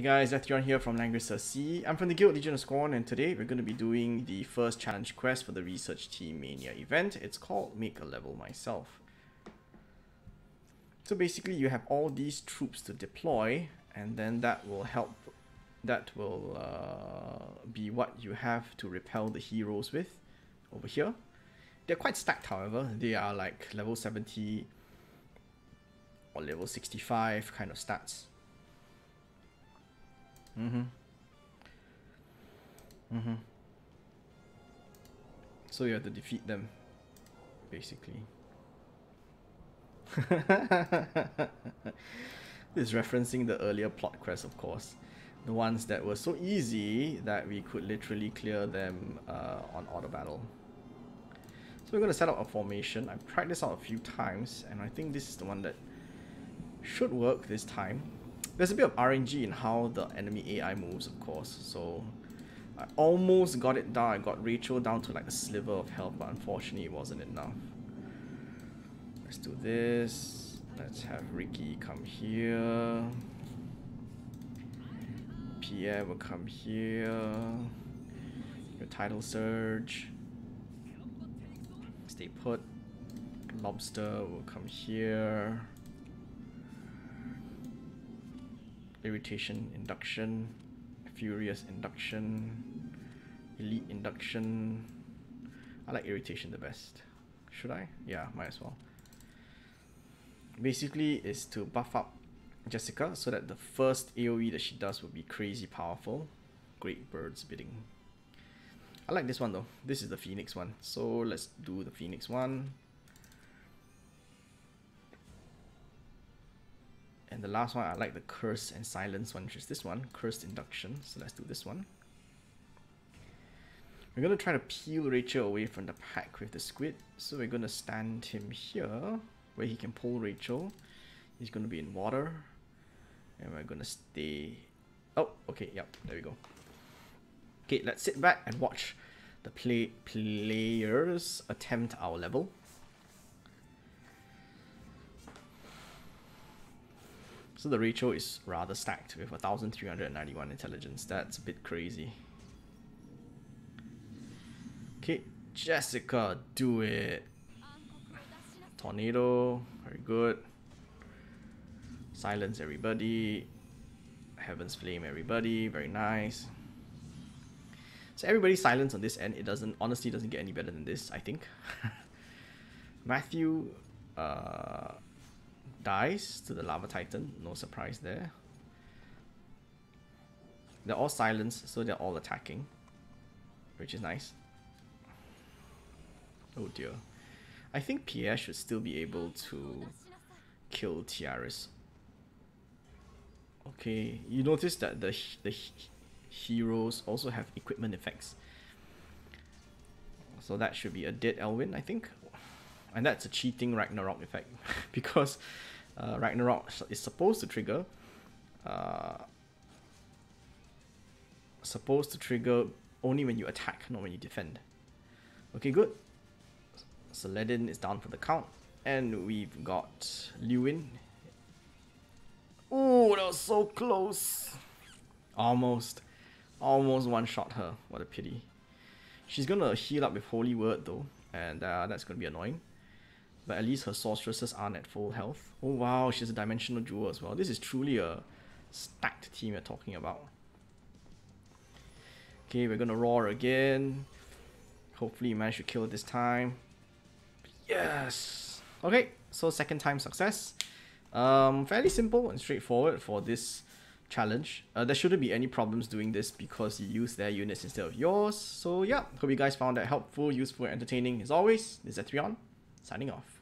Hey guys, Xethrion here from Langrisser SEA. I'm from the Guild Legion of Scorn and today we're going to be doing the first challenge quest for the Research Team Mania event. It's called Make a Level Myself. So basically you have all these troops to deploy and then that will help, that will uh, be what you have to repel the heroes with over here. They're quite stacked however, they are like level 70 or level 65 kind of stats. Mm-hmm. Mm-hmm. So you have to defeat them, basically. this is referencing the earlier plot quest, of course. The ones that were so easy that we could literally clear them uh, on auto battle. So we're going to set up a formation. I've tried this out a few times, and I think this is the one that should work this time. There's a bit of RNG in how the enemy AI moves, of course, so I almost got it down. I got Rachel down to like a sliver of health, but unfortunately it wasn't enough. Let's do this. Let's have Ricky come here. Pierre will come here. Your title surge. Stay put. Lobster will come here. Irritation induction, furious induction, elite induction. I like irritation the best. Should I? Yeah, might as well. Basically is to buff up Jessica so that the first AoE that she does will be crazy powerful. Great birds bidding. I like this one though. This is the Phoenix one. So let's do the Phoenix one. And the last one, I like the curse and silence one, which is this one, cursed induction. So let's do this one. We're going to try to peel Rachel away from the pack with the squid. So we're going to stand him here, where he can pull Rachel. He's going to be in water. And we're going to stay... Oh, okay, yep, there we go. Okay, let's sit back and watch the play players attempt our level. So the Rachel is rather stacked with 1391 intelligence. That's a bit crazy. Okay, Jessica, do it. Tornado, very good. Silence everybody. Heaven's Flame everybody, very nice. So everybody silence on this end. It doesn't, honestly doesn't get any better than this, I think. Matthew, uh, dies to the Lava Titan. No surprise there. They're all silenced, so they're all attacking. Which is nice. Oh dear. I think Pierre should still be able to kill Tiaris. Okay, you notice that the, the heroes also have equipment effects. So that should be a dead Elwyn, I think. And that's a cheating Ragnarok effect because uh, Ragnarok is supposed to trigger uh, supposed to trigger only when you attack, not when you defend. Okay, good. Saladin is down for the count. And we've got Lewin. Oh, that was so close. Almost. Almost one-shot her. What a pity. She's gonna heal up with Holy Word though. And uh, that's gonna be annoying. But at least her sorceresses aren't at full health. Oh wow, she's a dimensional jewel as well. This is truly a stacked team we're talking about. Okay, we're gonna roar again. Hopefully you manage to kill it this time. Yes! Okay, so second time success. Um, fairly simple and straightforward for this challenge. Uh, there shouldn't be any problems doing this because you use their units instead of yours. So yeah, hope you guys found that helpful, useful, and entertaining as always. This is Xethrion, signing off.